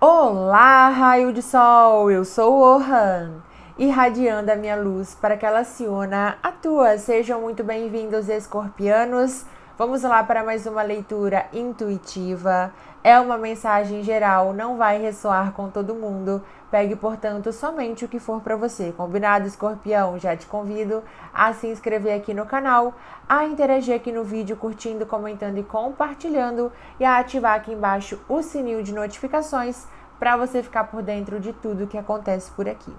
Olá, raio de sol! Eu sou o Ohan, irradiando a minha luz para que ela se una à tua. Sejam muito bem-vindos, escorpianos. Vamos lá para mais uma leitura intuitiva. É uma mensagem geral, não vai ressoar com todo mundo. Pegue, portanto, somente o que for para você. Combinado, escorpião? Já te convido a se inscrever aqui no canal, a interagir aqui no vídeo, curtindo, comentando e compartilhando, e a ativar aqui embaixo o sininho de notificações para você ficar por dentro de tudo que acontece por aqui.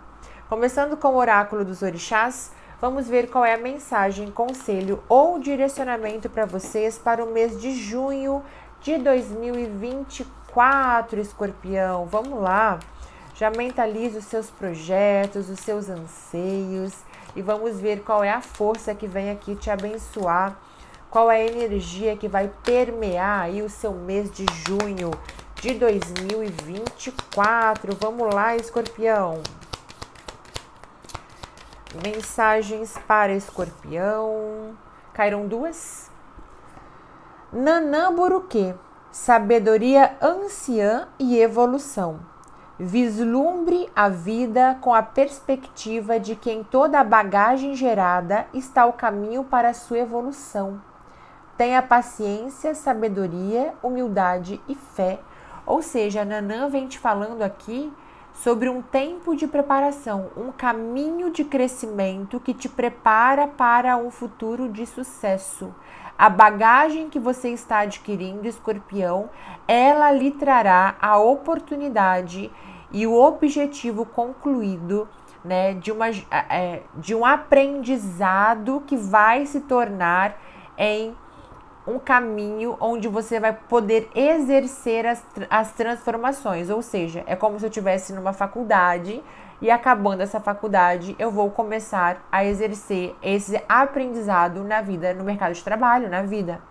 Começando com o oráculo dos orixás, vamos ver qual é a mensagem, conselho ou direcionamento para vocês para o mês de junho de 2024, escorpião. Vamos lá. Já mentalize os seus projetos, os seus anseios e vamos ver qual é a força que vem aqui te abençoar, qual é a energia que vai permear aí o seu mês de junho de 2024. Vamos lá, escorpião. Mensagens para escorpião. Caíram duas. Nanã Buruquê, sabedoria anciã e evolução. Vislumbre a vida com a perspectiva de que em toda a bagagem gerada está o caminho para a sua evolução. Tenha paciência, sabedoria, humildade e fé. Ou seja, a Nanã vem te falando aqui sobre um tempo de preparação, um caminho de crescimento que te prepara para um futuro de sucesso. A bagagem que você está adquirindo, escorpião, ela lhe trará a oportunidade e o objetivo concluído né, de, uma, é, de um aprendizado que vai se tornar em um caminho onde você vai poder exercer as, as transformações. Ou seja, é como se eu estivesse numa faculdade e acabando essa faculdade, eu vou começar a exercer esse aprendizado na vida, no mercado de trabalho, na vida.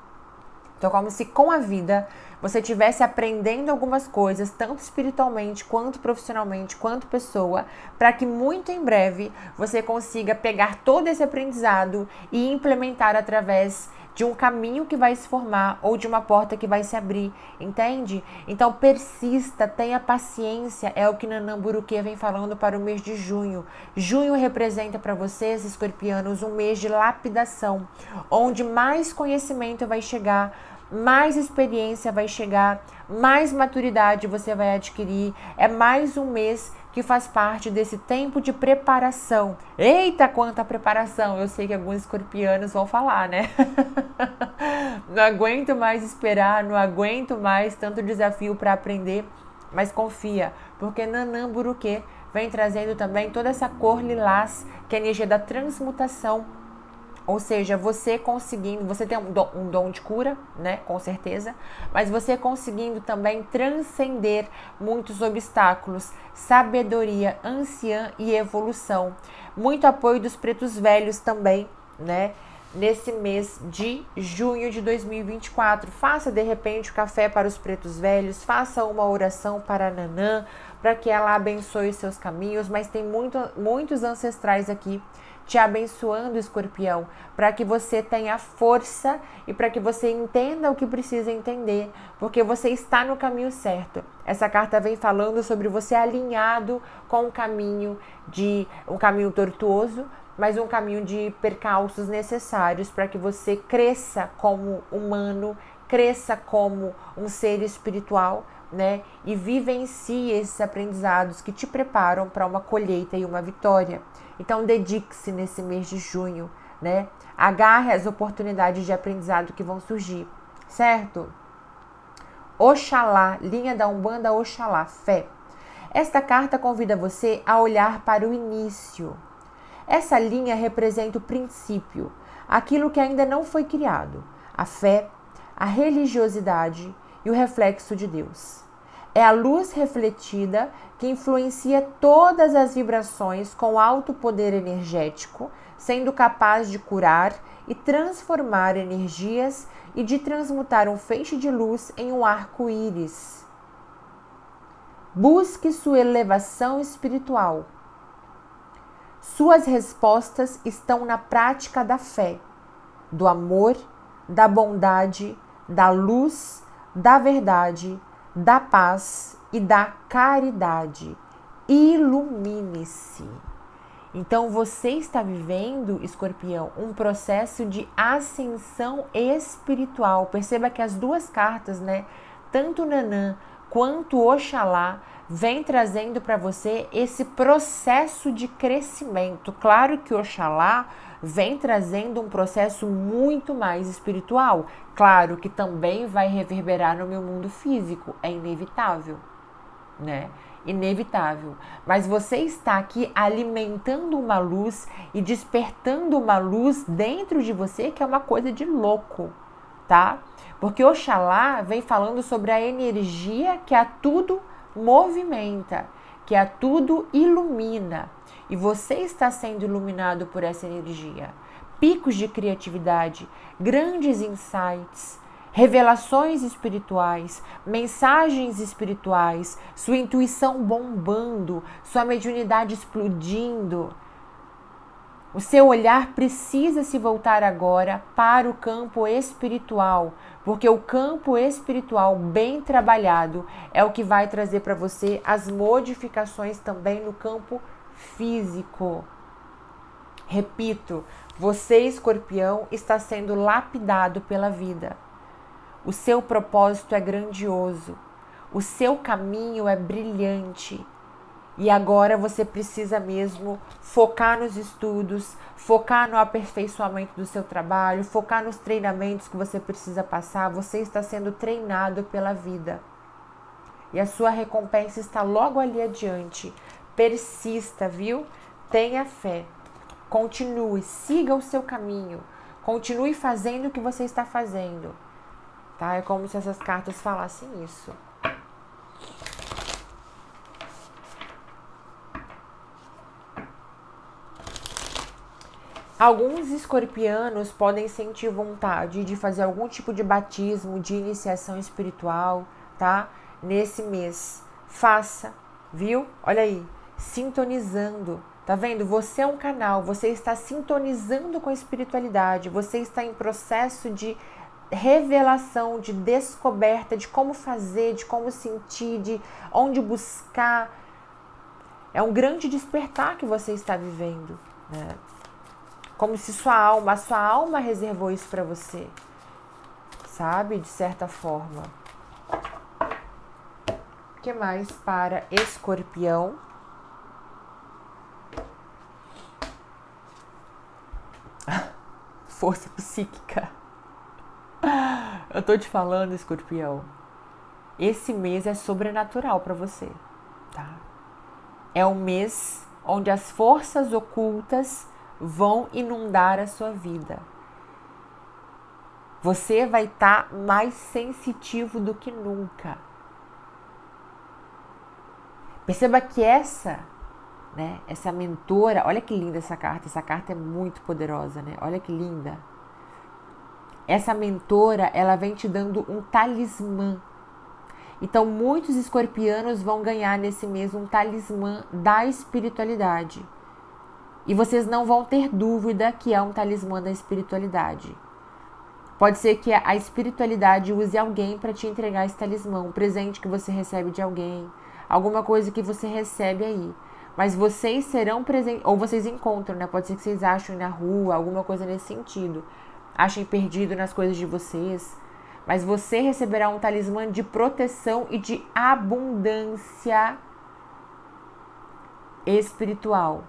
Então, como se com a vida você estivesse aprendendo algumas coisas, tanto espiritualmente, quanto profissionalmente, quanto pessoa, para que muito em breve você consiga pegar todo esse aprendizado e implementar através de um caminho que vai se formar ou de uma porta que vai se abrir, entende? Então persista, tenha paciência, é o que Nanamburuque vem falando para o mês de junho. Junho representa para vocês, escorpianos, um mês de lapidação, onde mais conhecimento vai chegar, mais experiência vai chegar, mais maturidade você vai adquirir. É mais um mês que faz parte desse tempo de preparação. Eita, quanta preparação! Eu sei que alguns escorpianos vão falar, né? não aguento mais esperar, não aguento mais tanto desafio para aprender, mas confia, porque Nanã Buruque vem trazendo também toda essa cor lilás, que é a energia da transmutação ou seja, você conseguindo, você tem um dom, um dom, de cura, né? Com certeza, mas você conseguindo também transcender muitos obstáculos, sabedoria anciã e evolução. Muito apoio dos pretos velhos também, né? Nesse mês de junho de 2024. Faça de repente o café para os pretos velhos, faça uma oração para Nanã, para que ela abençoe seus caminhos, mas tem muito, muitos ancestrais aqui te abençoando, escorpião, para que você tenha força e para que você entenda o que precisa entender, porque você está no caminho certo. Essa carta vem falando sobre você alinhado com um caminho de um caminho tortuoso, mas um caminho de percalços necessários para que você cresça como humano, cresça como um ser espiritual, né? E vivencie esses aprendizados que te preparam para uma colheita e uma vitória. Então, dedique-se nesse mês de junho, né? Agarre as oportunidades de aprendizado que vão surgir, certo? Oxalá, linha da Umbanda Oxalá, fé. Esta carta convida você a olhar para o início. Essa linha representa o princípio, aquilo que ainda não foi criado, a fé, a religiosidade e o reflexo de Deus. É a luz refletida que influencia todas as vibrações com alto poder energético, sendo capaz de curar e transformar energias e de transmutar um feixe de luz em um arco-íris. Busque sua elevação espiritual. Suas respostas estão na prática da fé, do amor, da bondade, da luz, da verdade da paz e da caridade. Ilumine-se. Então você está vivendo, escorpião, um processo de ascensão espiritual. Perceba que as duas cartas, né? Tanto Nanã quanto Oxalá vem trazendo para você esse processo de crescimento. Claro que Oxalá vem trazendo um processo muito mais espiritual. Claro que também vai reverberar no meu mundo físico, é inevitável, né? Inevitável. Mas você está aqui alimentando uma luz e despertando uma luz dentro de você que é uma coisa de louco, tá? Porque Oxalá vem falando sobre a energia que a tudo movimenta, que a tudo ilumina. E você está sendo iluminado por essa energia. Picos de criatividade, grandes insights, revelações espirituais, mensagens espirituais, sua intuição bombando, sua mediunidade explodindo. O seu olhar precisa se voltar agora para o campo espiritual, porque o campo espiritual bem trabalhado é o que vai trazer para você as modificações também no campo físico. Repito, você, escorpião, está sendo lapidado pela vida. O seu propósito é grandioso, o seu caminho é brilhante. E agora você precisa mesmo focar nos estudos, focar no aperfeiçoamento do seu trabalho, focar nos treinamentos que você precisa passar. Você está sendo treinado pela vida. E a sua recompensa está logo ali adiante. Persista, viu? Tenha fé. Continue, siga o seu caminho. Continue fazendo o que você está fazendo. Tá? É como se essas cartas falassem isso. Alguns escorpianos podem sentir vontade de fazer algum tipo de batismo, de iniciação espiritual, tá? Nesse mês. Faça, viu? Olha aí, sintonizando. Tá vendo? Você é um canal, você está sintonizando com a espiritualidade, você está em processo de revelação, de descoberta de como fazer, de como sentir, de onde buscar. É um grande despertar que você está vivendo, né? Como se sua alma, a sua alma reservou isso para você, sabe? De certa forma. O que mais para escorpião? Força psíquica. Eu tô te falando, escorpião. Esse mês é sobrenatural para você, tá? É um mês onde as forças ocultas vão inundar a sua vida. Você vai estar tá mais sensitivo do que nunca. Perceba que essa, né, essa mentora, olha que linda essa carta, essa carta é muito poderosa, né? Olha que linda. Essa mentora, ela vem te dando um talismã. Então, muitos escorpianos vão ganhar nesse mês um talismã da espiritualidade. E vocês não vão ter dúvida que é um talismã da espiritualidade. Pode ser que a espiritualidade use alguém para te entregar esse talismã, um presente que você recebe de alguém, alguma coisa que você recebe aí. Mas vocês serão presentes, ou vocês encontram, né? Pode ser que vocês achem na rua, alguma coisa nesse sentido. Achem perdido nas coisas de vocês. Mas você receberá um talismã de proteção e de abundância espiritual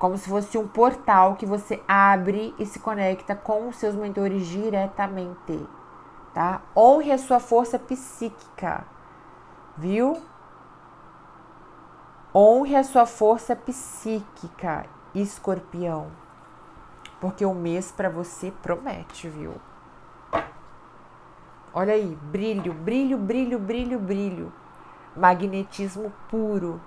como se fosse um portal que você abre e se conecta com os seus mentores diretamente, tá? Honre a sua força psíquica, viu? Honre a sua força psíquica, escorpião, porque o mês para você promete, viu? Olha aí, brilho, brilho, brilho, brilho, brilho. Magnetismo puro,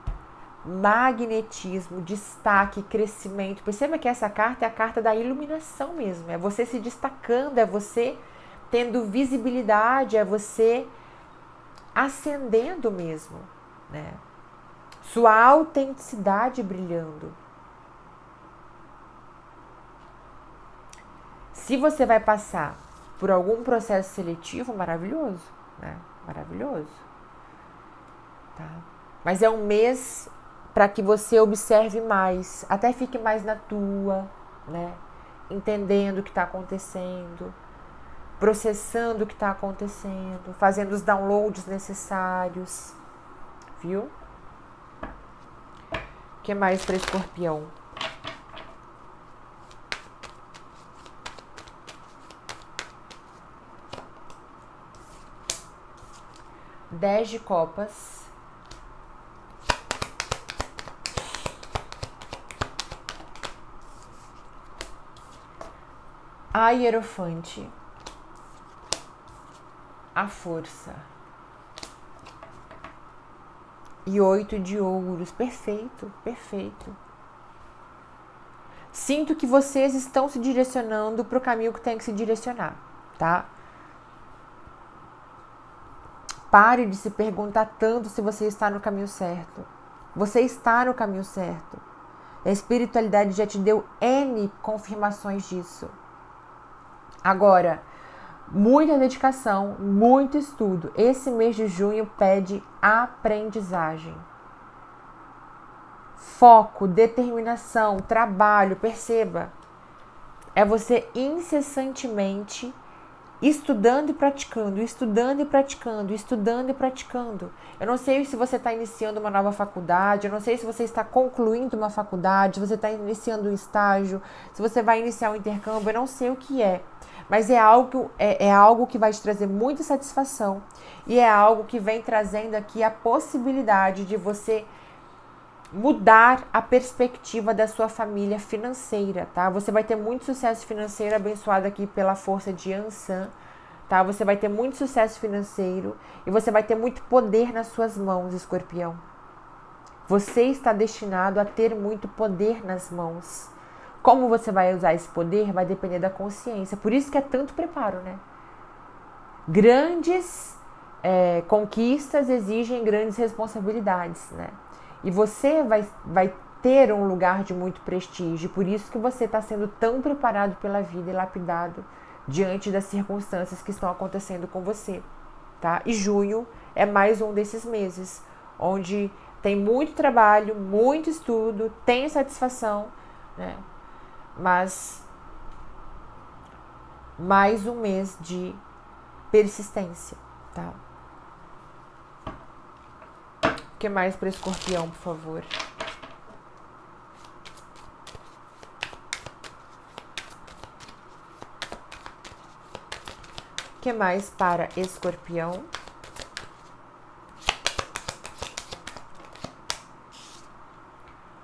magnetismo, destaque, crescimento. Perceba que essa carta é a carta da iluminação mesmo. É você se destacando, é você tendo visibilidade, é você acendendo mesmo, né? Sua autenticidade brilhando. Se você vai passar por algum processo seletivo, maravilhoso, né? Maravilhoso. tá? Mas é um mês para que você observe mais, até fique mais na tua, né? Entendendo o que está acontecendo, processando o que está acontecendo, fazendo os downloads necessários, viu? O que mais para escorpião? Dez de copas. A hierofante. A força. E oito de ouros. Perfeito, perfeito. Sinto que vocês estão se direcionando para o caminho que tem que se direcionar, tá? Pare de se perguntar tanto se você está no caminho certo. Você está no caminho certo. A espiritualidade já te deu N confirmações disso. Agora, muita dedicação, muito estudo. Esse mês de junho pede aprendizagem. Foco, determinação, trabalho, perceba. É você incessantemente estudando e praticando, estudando e praticando, estudando e praticando. Eu não sei se você está iniciando uma nova faculdade, eu não sei se você está concluindo uma faculdade, se você está iniciando um estágio, se você vai iniciar um intercâmbio, eu não sei o que é. Mas é algo, é, é algo que vai te trazer muita satisfação e é algo que vem trazendo aqui a possibilidade de você mudar a perspectiva da sua família financeira, tá? Você vai ter muito sucesso financeiro abençoado aqui pela força de Ansan, tá? Você vai ter muito sucesso financeiro e você vai ter muito poder nas suas mãos, Escorpião. Você está destinado a ter muito poder nas mãos. Como você vai usar esse poder vai depender da consciência. Por isso que é tanto preparo, né? Grandes é, conquistas exigem grandes responsabilidades, né? E você vai, vai ter um lugar de muito prestígio. Por isso que você está sendo tão preparado pela vida e lapidado diante das circunstâncias que estão acontecendo com você, tá? E junho é mais um desses meses onde tem muito trabalho, muito estudo, tem satisfação, né? mas mais um mês de persistência, tá? Que mais para escorpião, por favor? O que mais para escorpião?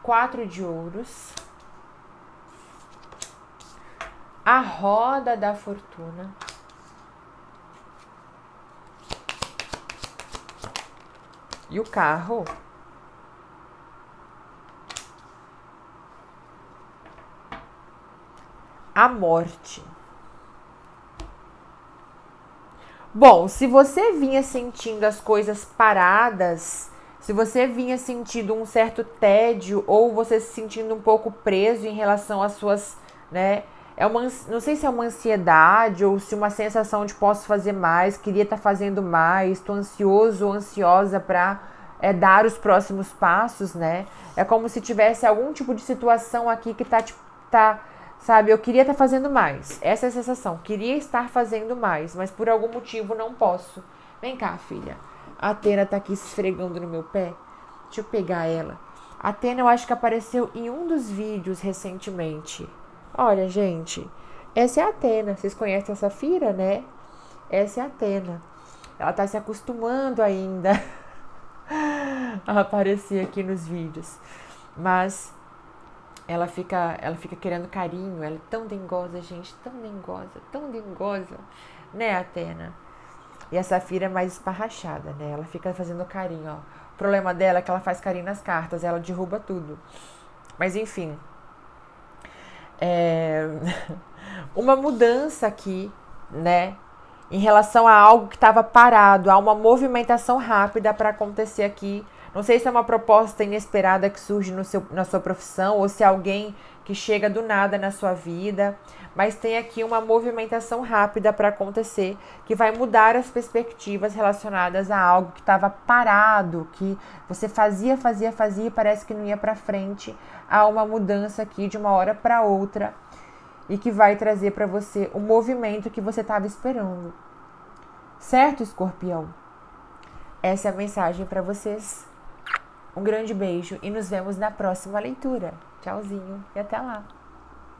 Quatro de ouros. a roda da fortuna. E o carro a morte. Bom, se você vinha sentindo as coisas paradas, se você vinha sentindo um certo tédio ou você se sentindo um pouco preso em relação às suas, né, é uma, não sei se é uma ansiedade ou se uma sensação de posso fazer mais, queria estar tá fazendo mais, estou ansioso ou ansiosa para é, dar os próximos passos, né? É como se tivesse algum tipo de situação aqui que tá, tipo, tá sabe? Eu queria estar tá fazendo mais. Essa é a sensação. Queria estar fazendo mais, mas por algum motivo não posso. Vem cá, filha. A Atena tá aqui esfregando no meu pé. Deixa eu pegar ela. A Atena eu acho que apareceu em um dos vídeos recentemente. Olha, gente, essa é a Atena. Vocês conhecem a Safira, né? Essa é a Atena. Ela tá se acostumando ainda a aparecer aqui nos vídeos. Mas ela fica, ela fica querendo carinho. Ela é tão dengosa, gente, tão dengosa, tão dengosa, né, Atena? E a Safira é mais esparrachada, né? Ela fica fazendo carinho, ó. O problema dela é que ela faz carinho nas cartas, ela derruba tudo. Mas enfim, é, uma mudança aqui, né? em relação a algo que estava parado, há uma movimentação rápida para acontecer aqui. Não sei se é uma proposta inesperada que surge seu, na sua profissão ou se é alguém que chega do nada na sua vida, mas tem aqui uma movimentação rápida para acontecer que vai mudar as perspectivas relacionadas a algo que estava parado, que você fazia, fazia, fazia e parece que não ia para frente. Há uma mudança aqui de uma hora para outra e que vai trazer para você o movimento que você estava esperando. Certo, escorpião? Essa é a mensagem para vocês. Um grande beijo e nos vemos na próxima leitura. Tchauzinho e até lá!